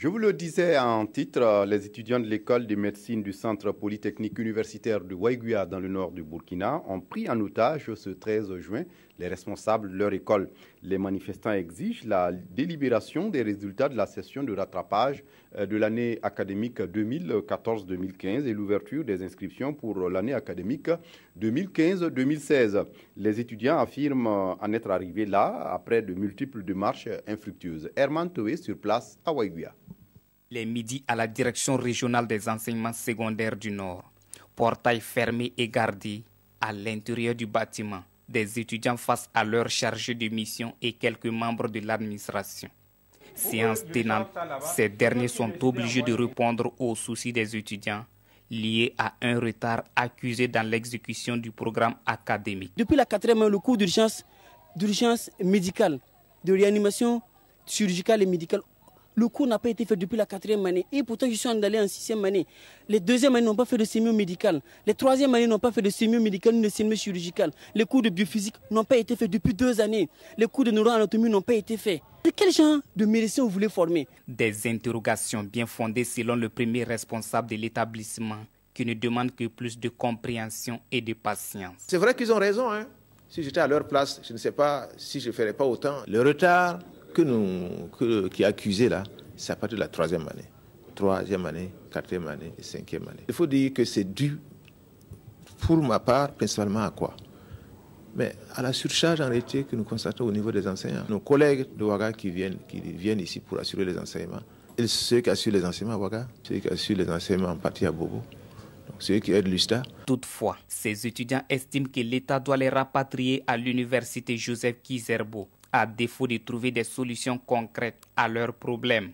Je vous le disais en titre, les étudiants de l'école de médecine du Centre polytechnique universitaire de Waiguia dans le nord du Burkina ont pris en otage ce 13 juin les responsables de leur école. Les manifestants exigent la délibération des résultats de la session de rattrapage euh, de l'année académique 2014-2015 et l'ouverture des inscriptions pour l'année académique 2015-2016. Les étudiants affirment en être arrivés là après de multiples démarches infructueuses. Herman Toé sur place à Waiguia les midis à la direction régionale des enseignements secondaires du Nord. Portail fermé et gardé à l'intérieur du bâtiment. Des étudiants face à leur chargé de mission et quelques membres de l'administration. Séance tenante, ces derniers sont obligés de répondre aux soucis des étudiants liés à un retard accusé dans l'exécution du programme académique. Depuis la quatrième le cours d'urgence, d'urgence médicale, de réanimation chirurgicale et médicale le cours n'a pas été fait depuis la quatrième année. Et pourtant, je suis allé en sixième année. Les deuxièmes années n'ont pas fait de sémio médical. Les troisièmes années n'ont pas fait de sémio médical ni de sémio chirurgical. Les cours de biophysique n'ont pas été faits depuis deux années. Les cours de neuroanatomie n'ont pas été faits. De quel genre de médecin vous voulez former? Des interrogations bien fondées selon le premier responsable de l'établissement qui ne demande que plus de compréhension et de patience. C'est vrai qu'ils ont raison. Hein. Si j'étais à leur place, je ne sais pas si je ne ferais pas autant. Le retard que nous, qui est accusé là, c'est à partir de la troisième année. Troisième année, quatrième année et cinquième année. Il faut dire que c'est dû, pour ma part, principalement à quoi? Mais à la surcharge en réalité que nous constatons au niveau des enseignants. Nos collègues de Ouaga qui viennent, qui viennent ici pour assurer les enseignements, et ceux qui assurent les enseignements à Ouaga, ceux qui assurent les enseignements en partie à Bobo, ceux qui aident l'USTA. Toutefois, ces étudiants estiment que l'État doit les rapatrier à l'université Joseph Kizerbo à défaut de trouver des solutions concrètes à leurs problèmes.